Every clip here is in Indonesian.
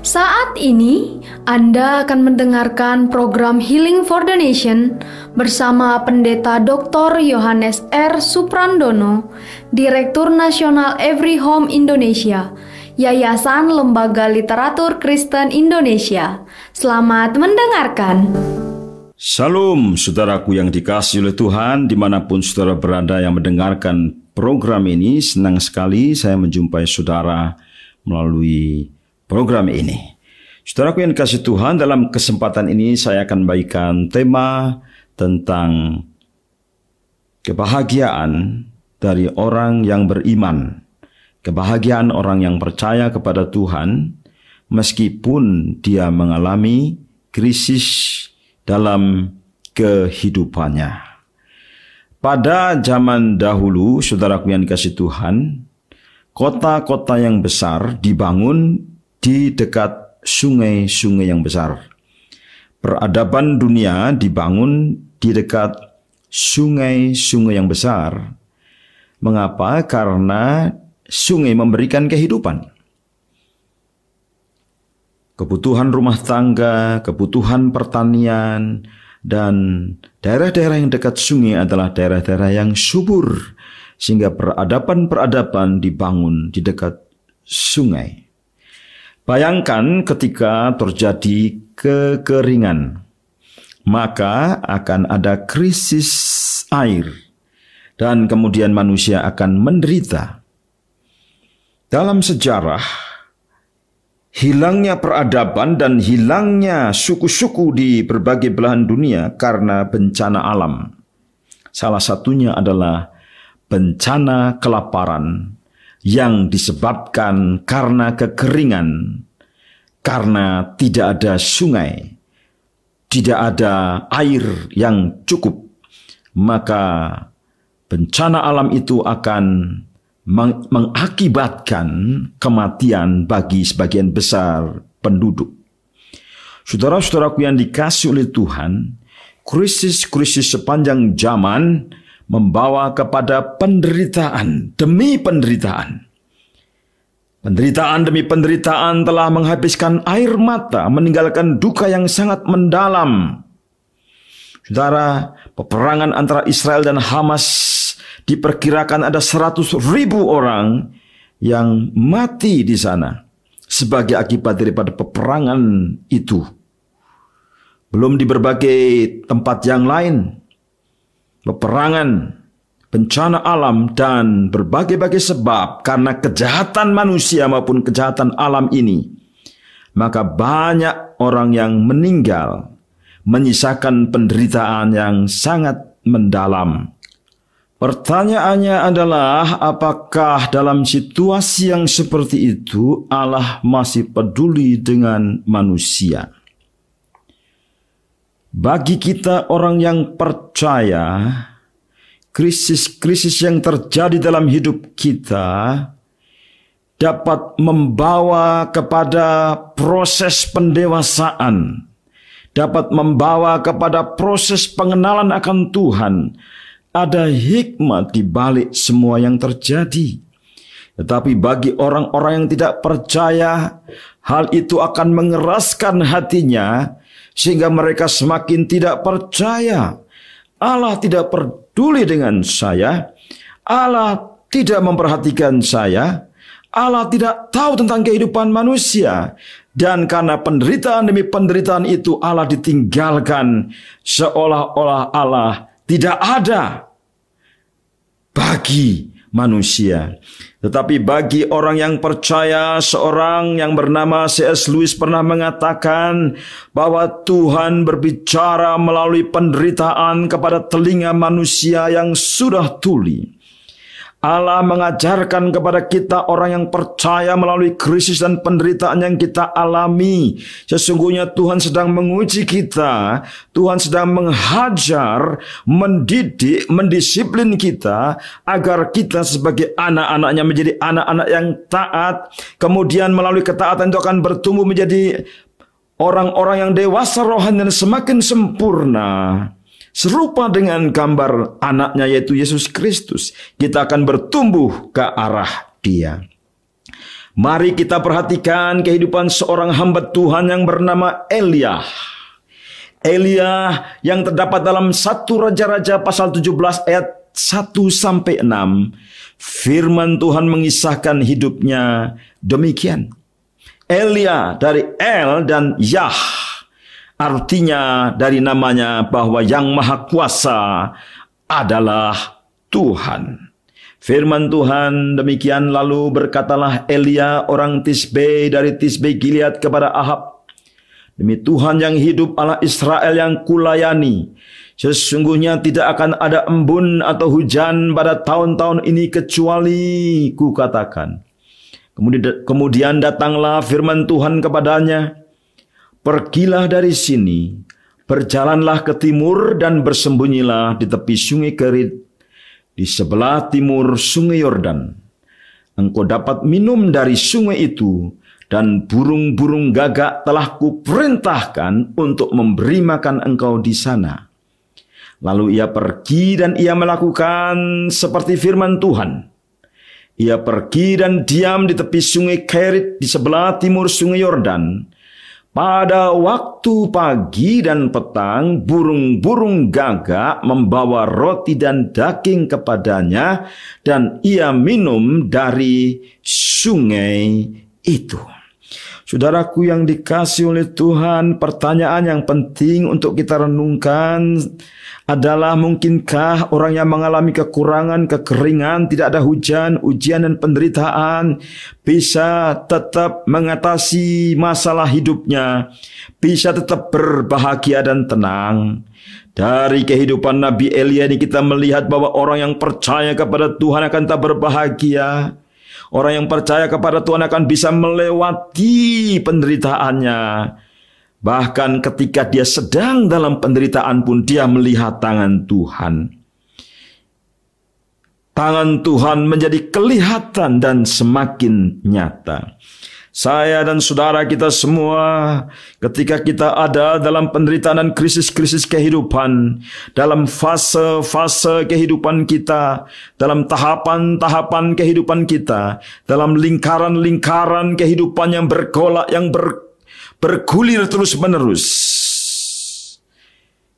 Saat ini Anda akan mendengarkan program Healing for the Nation bersama Pendeta Dr. Yohanes R. Suprandono, Direktur Nasional Every Home Indonesia, Yayasan Lembaga Literatur Kristen Indonesia. Selamat mendengarkan. Salam saudaraku yang dikasih oleh Tuhan di mana pun saudara berada yang mendengarkan program ini senang sekali saya menjumpai saudara melalui program ini. Saudaraku yang dikasih Tuhan dalam kesempatan ini saya akan bagikan tema tentang kebahagiaan dari orang yang beriman. Kebahagiaan orang yang percaya kepada Tuhan meskipun dia mengalami krisis dalam kehidupannya. Pada zaman dahulu, saudaraku yang dikasih Tuhan, kota-kota yang besar dibangun di dekat sungai-sungai yang besar. Peradaban dunia dibangun di dekat sungai-sungai yang besar. Mengapa? Karena sungai memberikan kehidupan kebutuhan rumah tangga, kebutuhan pertanian, dan daerah-daerah yang dekat sungai adalah daerah-daerah yang subur, sehingga peradaban-peradaban dibangun di dekat sungai. Bayangkan ketika terjadi kekeringan, maka akan ada krisis air, dan kemudian manusia akan menderita. Dalam sejarah, hilangnya peradaban dan hilangnya suku-suku di berbagai belahan dunia karena bencana alam. Salah satunya adalah bencana kelaparan yang disebabkan karena kekeringan, karena tidak ada sungai, tidak ada air yang cukup, maka bencana alam itu akan mengakibatkan kematian bagi sebagian besar penduduk. Saudara-saudaraku yang dikasih oleh Tuhan, krisis-krisis sepanjang zaman membawa kepada penderitaan demi penderitaan. Penderitaan demi penderitaan telah menghabiskan air mata, meninggalkan duka yang sangat mendalam. Saudara, peperangan antara Israel dan Hamas diperkirakan ada 100 ribu orang yang mati di sana sebagai akibat daripada peperangan itu. Belum di berbagai tempat yang lain, peperangan, bencana alam, dan berbagai-bagai sebab karena kejahatan manusia maupun kejahatan alam ini, maka banyak orang yang meninggal, menyisakan penderitaan yang sangat mendalam. Pertanyaannya adalah apakah dalam situasi yang seperti itu Allah masih peduli dengan manusia? Bagi kita orang yang percaya, krisis-krisis yang terjadi dalam hidup kita dapat membawa kepada proses pendewasaan, dapat membawa kepada proses pengenalan akan Tuhan, ada hikmat di balik semua yang terjadi. Tetapi bagi orang-orang yang tidak percaya, hal itu akan mengeraskan hatinya sehingga mereka semakin tidak percaya. Allah tidak peduli dengan saya. Allah tidak memperhatikan saya. Allah tidak tahu tentang kehidupan manusia. Dan karena penderitaan demi penderitaan itu Allah ditinggalkan seolah-olah Allah tidak ada bagi manusia. Tetapi bagi orang yang percaya, seorang yang bernama C.S. Lewis pernah mengatakan bahwa Tuhan berbicara melalui penderitaan kepada telinga manusia yang sudah tuli. Allah mengajarkan kepada kita orang yang percaya melalui krisis dan penderitaan yang kita alami. Sesungguhnya Tuhan sedang menguji kita, Tuhan sedang menghajar, mendidik, mendisiplin kita agar kita sebagai anak-anaknya menjadi anak-anak yang taat. Kemudian melalui ketaatan itu akan bertumbuh menjadi orang-orang yang dewasa rohani dan semakin sempurna serupa dengan gambar anaknya yaitu Yesus Kristus, kita akan bertumbuh ke arah Dia. Mari kita perhatikan kehidupan seorang hamba Tuhan yang bernama Elia. Elia yang terdapat dalam satu Raja-Raja pasal 17 ayat 1 sampai 6. Firman Tuhan mengisahkan hidupnya demikian. Elia dari El dan Yah. Artinya dari namanya bahwa yang maha kuasa adalah Tuhan. Firman Tuhan demikian lalu berkatalah Elia orang Tisbe dari Tisbe Gilead kepada Ahab. Demi Tuhan yang hidup Allah Israel yang kulayani. Sesungguhnya tidak akan ada embun atau hujan pada tahun-tahun ini kecuali ku katakan. Kemudian, kemudian datanglah firman Tuhan kepadanya, Pergilah dari sini, berjalanlah ke timur dan bersembunyilah di tepi sungai Kerit, di sebelah timur sungai Yordan. Engkau dapat minum dari sungai itu, dan burung-burung gagak telah kuperintahkan untuk memberi makan engkau di sana. Lalu ia pergi dan ia melakukan seperti firman Tuhan. Ia pergi dan diam di tepi sungai Kerit di sebelah timur sungai Yordan. Pada waktu pagi dan petang, burung-burung gagak membawa roti dan daging kepadanya, dan ia minum dari sungai itu. Saudaraku yang dikasih oleh Tuhan, pertanyaan yang penting untuk kita renungkan adalah mungkinkah orang yang mengalami kekurangan, kekeringan, tidak ada hujan, ujian dan penderitaan bisa tetap mengatasi masalah hidupnya, bisa tetap berbahagia dan tenang. Dari kehidupan Nabi Elia ini kita melihat bahwa orang yang percaya kepada Tuhan akan tak berbahagia. Orang yang percaya kepada Tuhan akan bisa melewati penderitaannya. Bahkan ketika dia sedang dalam penderitaan pun dia melihat tangan Tuhan. Tangan Tuhan menjadi kelihatan dan semakin nyata. Saya dan saudara kita semua ketika kita ada dalam penderitaan dan krisis-krisis kehidupan, dalam fase-fase kehidupan kita, dalam tahapan-tahapan kehidupan kita, dalam lingkaran-lingkaran kehidupan yang bergolak, yang ber bergulir terus-menerus.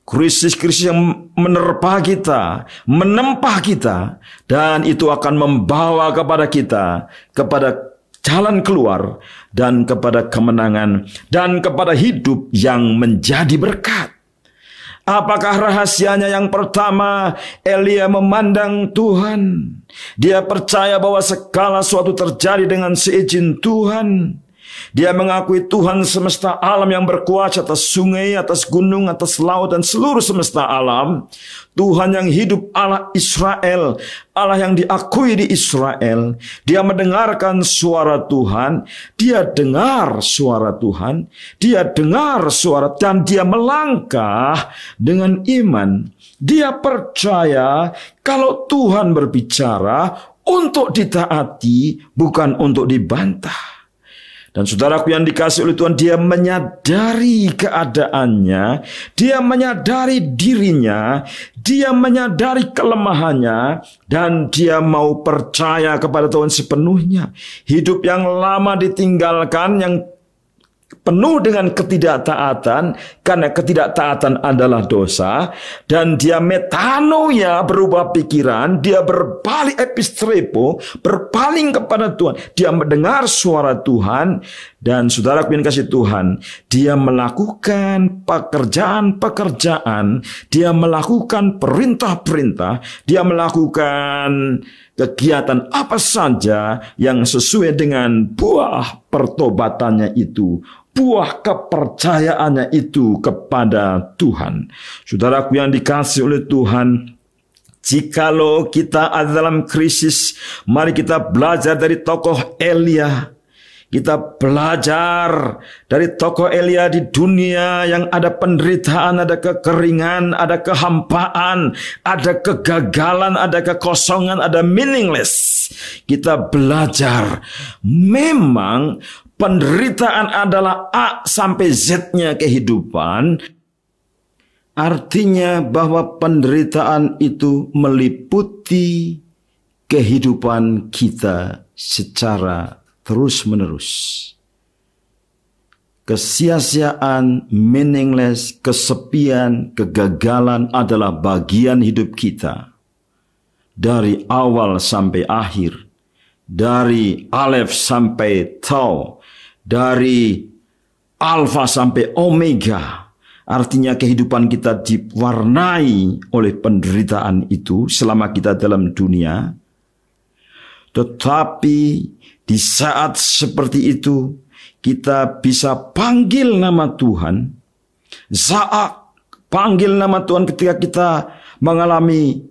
Krisis-krisis yang menerpa kita, menempah kita, dan itu akan membawa kepada kita, kepada jalan keluar, dan kepada kemenangan, dan kepada hidup yang menjadi berkat. Apakah rahasianya yang pertama? Elia memandang Tuhan. Dia percaya bahwa segala sesuatu terjadi dengan seizin Tuhan. Dia mengakui Tuhan semesta alam yang berkuasa atas sungai, atas gunung, atas laut, dan seluruh semesta alam. Tuhan yang hidup Allah Israel, Allah yang diakui di Israel. Dia mendengarkan suara Tuhan, dia dengar suara Tuhan, dia dengar suara dan dia melangkah dengan iman. Dia percaya kalau Tuhan berbicara untuk ditaati, bukan untuk dibantah. Dan saudaraku yang dikasih oleh Tuhan, dia menyadari keadaannya, dia menyadari dirinya, dia menyadari kelemahannya, dan dia mau percaya kepada Tuhan sepenuhnya. Hidup yang lama ditinggalkan, yang penuh dengan ketidaktaatan karena ketidaktaatan adalah dosa dan dia metanoia berubah pikiran dia berbalik epistrepo berpaling kepada Tuhan. Dia mendengar suara Tuhan dan saudara yang kasih Tuhan dia melakukan pekerjaan-pekerjaan dia melakukan perintah-perintah dia melakukan kegiatan apa saja yang sesuai dengan buah pertobatannya itu buah kepercayaannya itu kepada Tuhan. Saudaraku yang dikasih oleh Tuhan, jikalau kita ada dalam krisis, mari kita belajar dari tokoh Elia. Kita belajar dari tokoh Elia di dunia yang ada penderitaan, ada kekeringan, ada kehampaan, ada kegagalan, ada kekosongan, ada meaningless. Kita belajar memang penderitaan adalah A sampai Z-nya kehidupan, artinya bahwa penderitaan itu meliputi kehidupan kita secara terus-menerus. Kesia-siaan, meaningless, kesepian, kegagalan adalah bagian hidup kita. Dari awal sampai akhir. Dari Alef sampai Tau. Dari Alfa sampai Omega. Artinya kehidupan kita diwarnai oleh penderitaan itu selama kita dalam dunia. Tetapi di saat seperti itu kita bisa panggil nama Tuhan. Saat panggil nama Tuhan ketika kita mengalami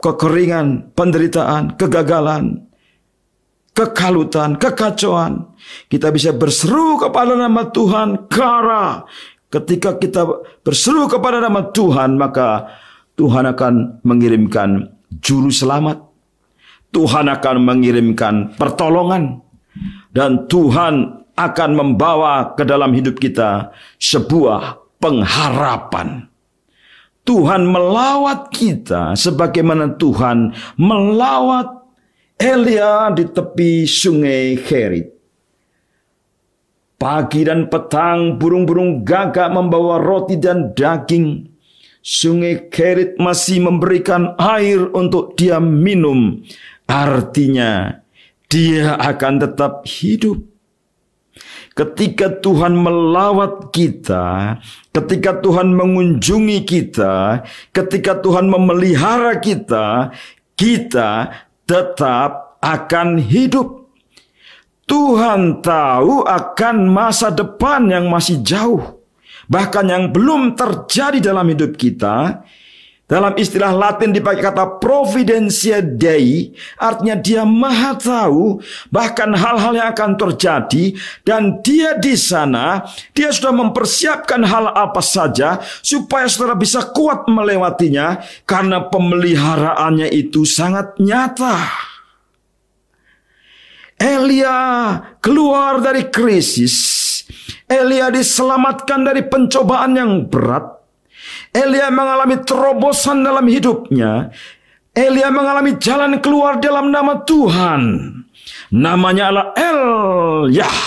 kekeringan, penderitaan, kegagalan, kekalutan, kekacauan. Kita bisa berseru kepada nama Tuhan kara. Ketika kita berseru kepada nama Tuhan, maka Tuhan akan mengirimkan juru selamat. Tuhan akan mengirimkan pertolongan. Dan Tuhan akan membawa ke dalam hidup kita sebuah pengharapan. Tuhan melawat kita sebagaimana Tuhan melawat Elia di tepi sungai Kerit. Pagi dan petang burung-burung gagak membawa roti dan daging. Sungai Kerit masih memberikan air untuk dia minum. Artinya dia akan tetap hidup. Ketika Tuhan melawat kita, ketika Tuhan mengunjungi kita, ketika Tuhan memelihara kita, kita tetap akan hidup. Tuhan tahu akan masa depan yang masih jauh, bahkan yang belum terjadi dalam hidup kita. Dalam istilah Latin dipakai kata providentia Dei, artinya dia maha tahu bahkan hal-hal yang akan terjadi dan dia di sana, dia sudah mempersiapkan hal apa saja supaya saudara bisa kuat melewatinya karena pemeliharaannya itu sangat nyata. Elia keluar dari krisis. Elia diselamatkan dari pencobaan yang berat. Elia mengalami terobosan dalam hidupnya. Elia mengalami jalan keluar dalam nama Tuhan. Namanya adalah El Yah.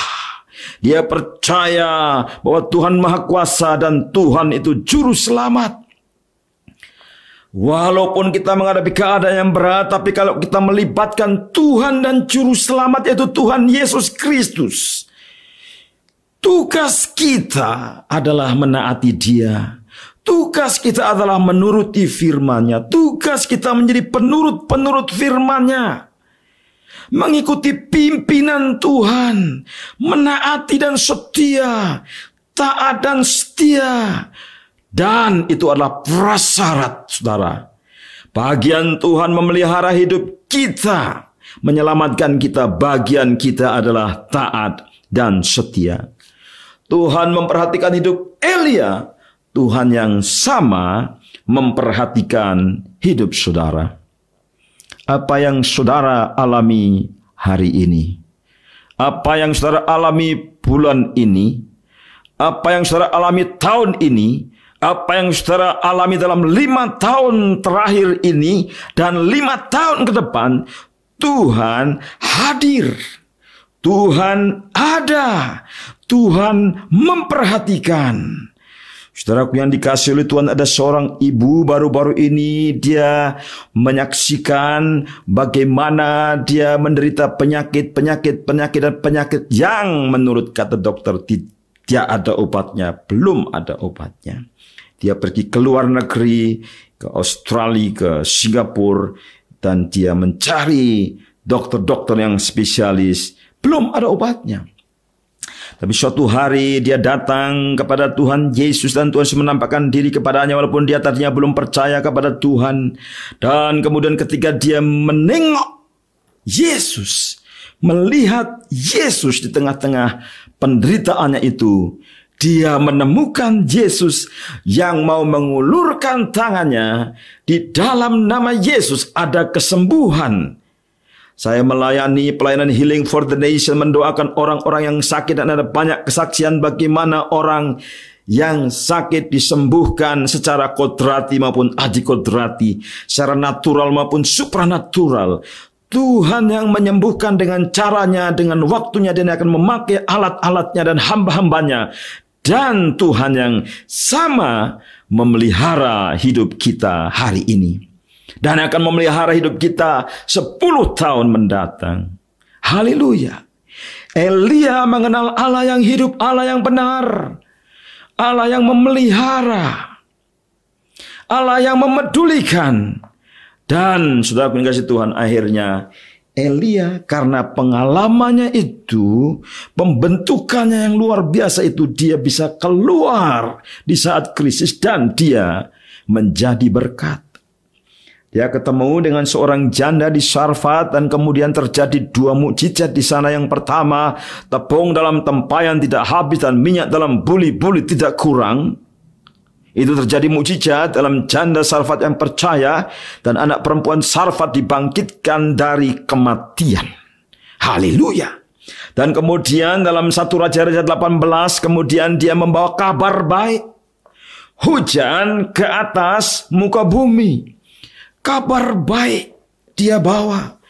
Dia percaya bahwa Tuhan Maha Kuasa dan Tuhan itu juru selamat. Walaupun kita menghadapi keadaan yang berat, tapi kalau kita melibatkan Tuhan dan Juru Selamat, yaitu Tuhan Yesus Kristus, tugas kita adalah menaati Dia, Tugas kita adalah menuruti firman-Nya. Tugas kita menjadi penurut-penurut firman-Nya. Mengikuti pimpinan Tuhan. Menaati dan setia. Taat dan setia. Dan itu adalah prasyarat, saudara. Bagian Tuhan memelihara hidup kita. Menyelamatkan kita, bagian kita adalah taat dan setia. Tuhan memperhatikan hidup Elia Tuhan yang sama memperhatikan hidup saudara. Apa yang saudara alami hari ini? Apa yang saudara alami bulan ini? Apa yang saudara alami tahun ini? Apa yang saudara alami dalam lima tahun terakhir ini dan lima tahun ke depan, Tuhan hadir. Tuhan ada. Tuhan memperhatikan. Saudaraku yang dikasih oleh Tuhan ada seorang ibu baru-baru ini dia menyaksikan bagaimana dia menderita penyakit, penyakit, penyakit dan penyakit yang menurut kata dokter tidak ada obatnya, belum ada obatnya. Dia pergi ke luar negeri, ke Australia, ke Singapura dan dia mencari dokter-dokter yang spesialis, belum ada obatnya. Tapi suatu hari dia datang kepada Tuhan Yesus dan Tuhan menampakkan diri kepadanya walaupun dia tadinya belum percaya kepada Tuhan. Dan kemudian ketika dia menengok Yesus, melihat Yesus di tengah-tengah penderitaannya itu, dia menemukan Yesus yang mau mengulurkan tangannya. Di dalam nama Yesus ada kesembuhan. Saya melayani pelayanan healing for the nation, mendoakan orang-orang yang sakit dan ada banyak kesaksian bagaimana orang yang sakit disembuhkan secara kodrati maupun adikodrati, secara natural maupun supranatural. Tuhan yang menyembuhkan dengan caranya, dengan waktunya, dan akan memakai alat-alatnya dan hamba-hambanya. Dan Tuhan yang sama memelihara hidup kita hari ini. Dan akan memelihara hidup kita 10 tahun mendatang. Haleluya. Elia mengenal Allah yang hidup, Allah yang benar. Allah yang memelihara. Allah yang memedulikan. Dan saudara kasih Tuhan akhirnya Elia karena pengalamannya itu, pembentukannya yang luar biasa itu dia bisa keluar di saat krisis dan dia menjadi berkat. Dia ketemu dengan seorang janda di Sarfat dan kemudian terjadi dua mukjizat di sana. Yang pertama, tepung dalam tempayan tidak habis dan minyak dalam buli-buli tidak kurang. Itu terjadi mujizat dalam janda Sarfat yang percaya dan anak perempuan Sarfat dibangkitkan dari kematian. Haleluya. Dan kemudian dalam satu Raja-Raja 18 kemudian dia membawa kabar baik. Hujan ke atas muka bumi. Kabar baik dia bawa.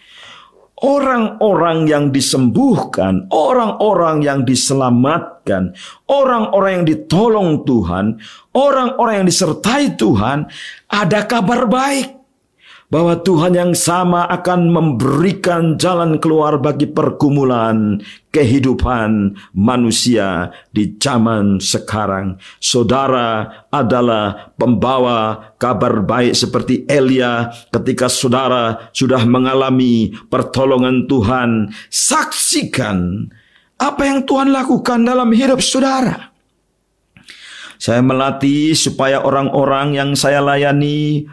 Orang-orang yang disembuhkan, orang-orang yang diselamatkan, orang-orang yang ditolong Tuhan, orang-orang yang disertai Tuhan, ada kabar baik bahwa Tuhan yang sama akan memberikan jalan keluar bagi pergumulan kehidupan manusia di zaman sekarang. Saudara adalah pembawa kabar baik seperti Elia ketika saudara sudah mengalami pertolongan Tuhan. Saksikan apa yang Tuhan lakukan dalam hidup saudara. Saya melatih supaya orang-orang yang saya layani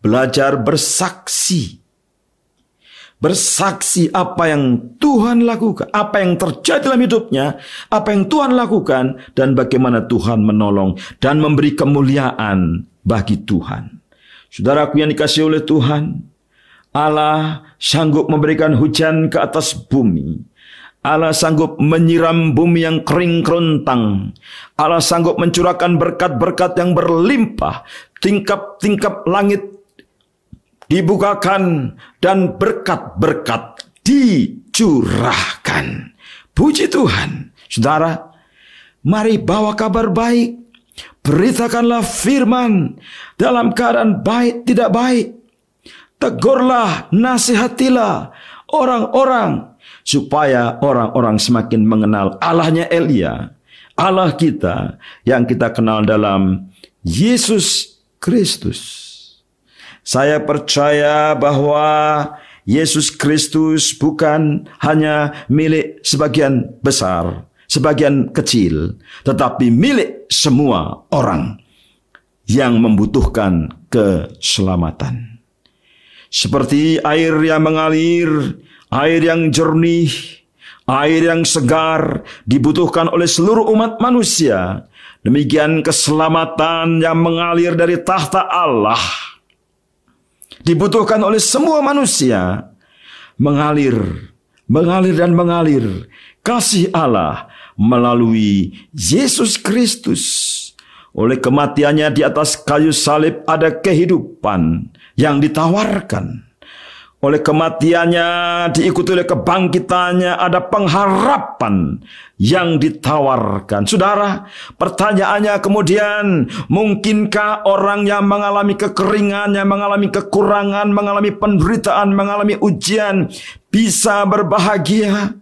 belajar bersaksi. Bersaksi apa yang Tuhan lakukan, apa yang terjadi dalam hidupnya, apa yang Tuhan lakukan, dan bagaimana Tuhan menolong dan memberi kemuliaan bagi Tuhan. Saudaraku yang dikasih oleh Tuhan, Allah sanggup memberikan hujan ke atas bumi. Allah sanggup menyiram bumi yang kering kerontang. Allah sanggup mencurahkan berkat-berkat yang berlimpah. Tingkap-tingkap langit dibukakan dan berkat-berkat dicurahkan. Puji Tuhan. Saudara, mari bawa kabar baik. Beritakanlah firman dalam keadaan baik tidak baik. Tegurlah, nasihatilah orang-orang supaya orang-orang semakin mengenal Allahnya Elia, Allah kita yang kita kenal dalam Yesus Kristus. Saya percaya bahwa Yesus Kristus bukan hanya milik sebagian besar, sebagian kecil, tetapi milik semua orang yang membutuhkan keselamatan. Seperti air yang mengalir, air yang jernih, air yang segar dibutuhkan oleh seluruh umat manusia. Demikian keselamatan yang mengalir dari tahta Allah dibutuhkan oleh semua manusia mengalir, mengalir dan mengalir kasih Allah melalui Yesus Kristus. Oleh kematiannya di atas kayu salib ada kehidupan yang ditawarkan oleh kematiannya diikuti oleh kebangkitannya ada pengharapan yang ditawarkan. Saudara, pertanyaannya kemudian, mungkinkah orang yang mengalami kekeringan, yang mengalami kekurangan, mengalami penderitaan, mengalami ujian bisa berbahagia?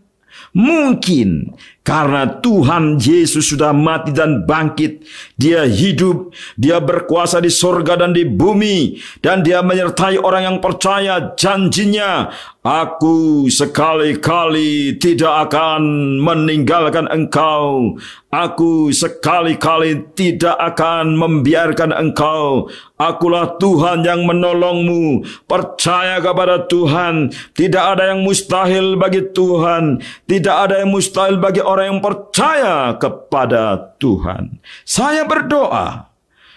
Mungkin karena Tuhan Yesus sudah mati dan bangkit. Dia hidup, dia berkuasa di sorga dan di bumi. Dan dia menyertai orang yang percaya janjinya. Aku sekali-kali tidak akan meninggalkan engkau. Aku sekali-kali tidak akan membiarkan engkau. Akulah Tuhan yang menolongmu. Percaya kepada Tuhan. Tidak ada yang mustahil bagi Tuhan. Tidak ada yang mustahil bagi orang orang yang percaya kepada Tuhan. Saya berdoa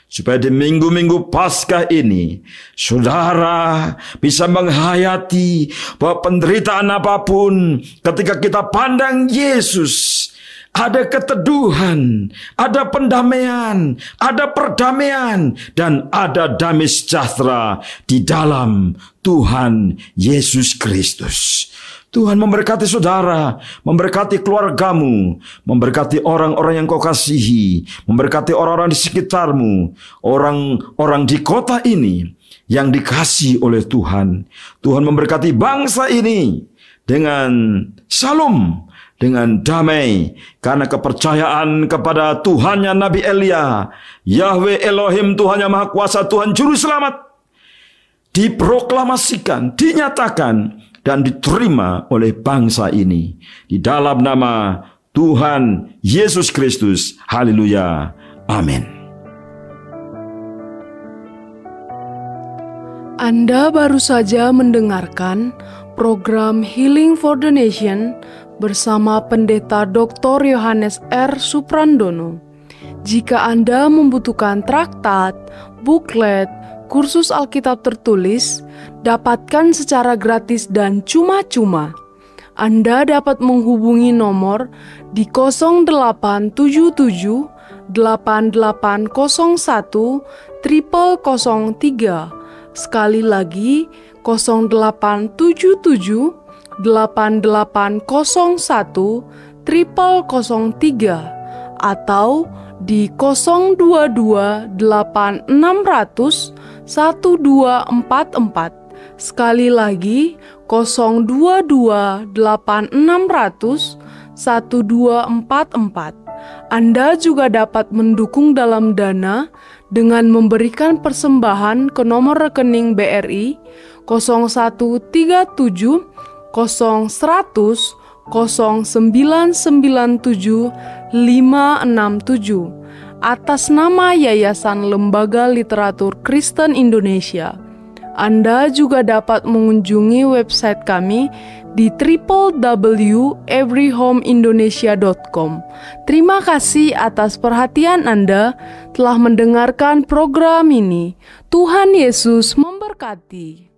supaya di minggu-minggu Paskah ini saudara bisa menghayati bahwa penderitaan apa pun ketika kita pandang Yesus ada keteduhan, ada pendamaian, ada perdamaian, dan ada damai sejahtera di dalam Tuhan Yesus Kristus. Tuhan memberkati saudara, memberkati keluargamu, memberkati orang-orang yang kau kasihi, memberkati orang-orang di sekitarmu, orang-orang di kota ini yang dikasih oleh Tuhan. Tuhan memberkati bangsa ini dengan salam, dengan damai karena kepercayaan kepada Tuhannya Nabi Elia, Yahweh Elohim Tuhannya Maha Kuasa, Tuhan Juru Selamat diproklamasikan, dinyatakan dan diterima oleh bangsa ini di dalam nama Tuhan Yesus Kristus. Haleluya. Amin. Anda baru saja mendengarkan program Healing for the Nation bersama Pendeta Dr. Yohanes R. Suprandono. Jika Anda membutuhkan traktat, buklet, kursus Alkitab tertulis, dapatkan secara gratis dan cuma-cuma. Anda dapat menghubungi nomor di 0877 8801 0003. Sekali lagi 0877 8801 0003 atau di 022 8600 1244 Sekali lagi 022 8600 1244 anda juga dapat mendukung dalam dana dengan memberikan persembahan ke nomor rekening BRI 0137 0100 0997 567 atas nama Yayasan Lembaga Literatur Kristen Indonesia. Anda juga dapat mengunjungi website kami di www.everyhomeindonesia.com. Terima kasih atas perhatian Anda telah mendengarkan program ini. Tuhan Yesus memberkati.